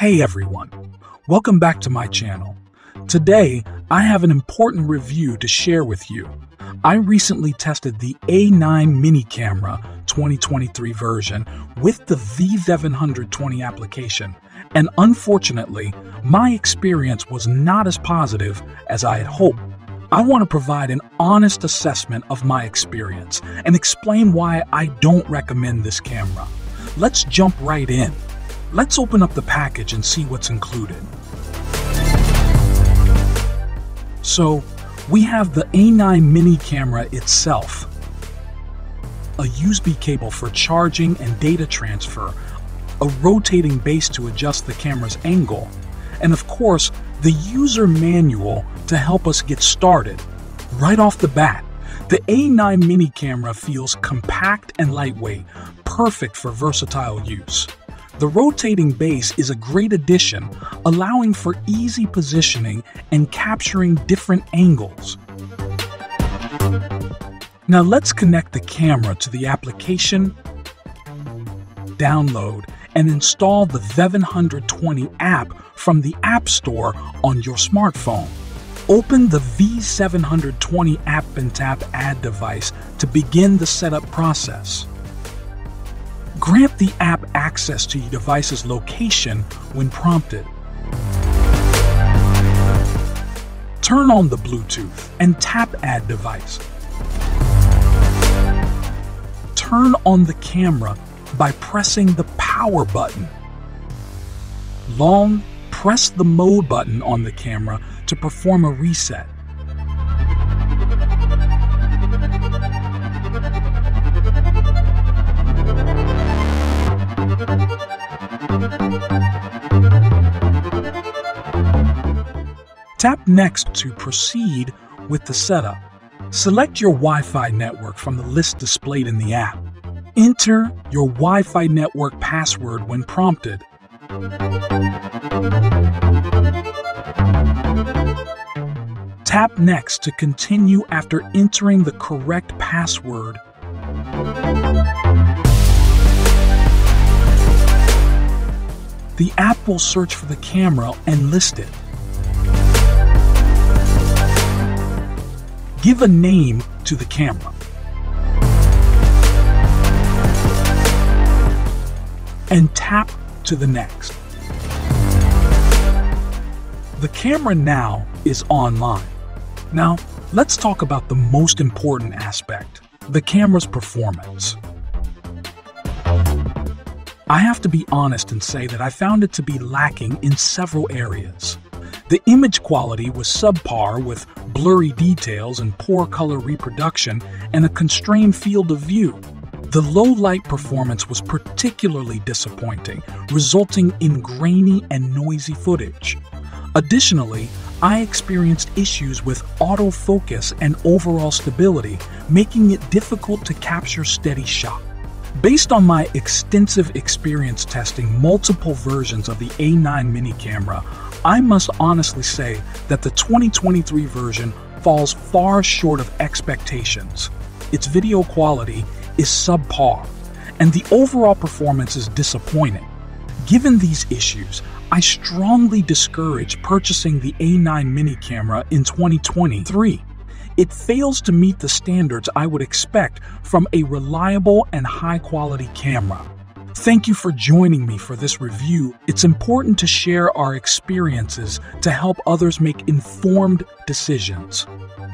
Hey everyone, welcome back to my channel. Today, I have an important review to share with you. I recently tested the A9 mini camera 2023 version with the V720 application, and unfortunately, my experience was not as positive as I had hoped. I want to provide an honest assessment of my experience and explain why I don't recommend this camera. Let's jump right in. Let's open up the package and see what's included. So, we have the A9 mini camera itself, a USB cable for charging and data transfer, a rotating base to adjust the camera's angle, and of course, the user manual to help us get started. Right off the bat, the A9 mini camera feels compact and lightweight, perfect for versatile use. The rotating base is a great addition, allowing for easy positioning and capturing different angles. Now let's connect the camera to the application, download, and install the V720 app from the App Store on your smartphone. Open the V720 app and tap Add device to begin the setup process. Grant the app access to your device's location when prompted. Turn on the Bluetooth and tap Add device. Turn on the camera by pressing the power button. Long, press the mode button on the camera to perform a reset. Tap Next to proceed with the setup. Select your Wi Fi network from the list displayed in the app. Enter your Wi Fi network password when prompted. Tap Next to continue after entering the correct password. The app will search for the camera and list it. Give a name to the camera. And tap to the next. The camera now is online. Now, let's talk about the most important aspect the camera's performance. I have to be honest and say that I found it to be lacking in several areas. The image quality was subpar with blurry details and poor color reproduction and a constrained field of view. The low light performance was particularly disappointing, resulting in grainy and noisy footage. Additionally, I experienced issues with autofocus and overall stability, making it difficult to capture steady shot. Based on my extensive experience testing multiple versions of the A9 mini camera, I must honestly say that the 2023 version falls far short of expectations. Its video quality is subpar, and the overall performance is disappointing. Given these issues, I strongly discourage purchasing the A9 mini camera in 2023. It fails to meet the standards I would expect from a reliable and high quality camera. Thank you for joining me for this review. It's important to share our experiences to help others make informed decisions.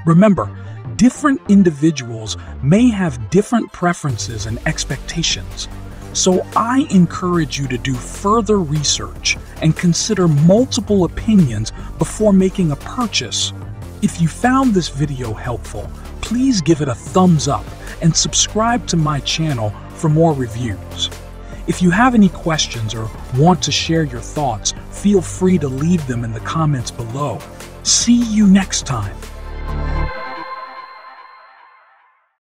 Remember, different individuals may have different preferences and expectations. So I encourage you to do further research and consider multiple opinions before making a purchase. If you found this video helpful, please give it a thumbs up and subscribe to my channel for more reviews. If you have any questions or want to share your thoughts, feel free to leave them in the comments below. See you next time.